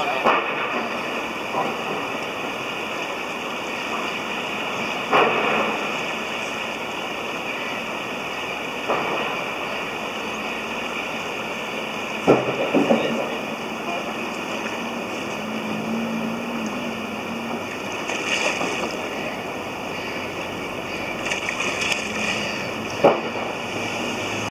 Come on, man.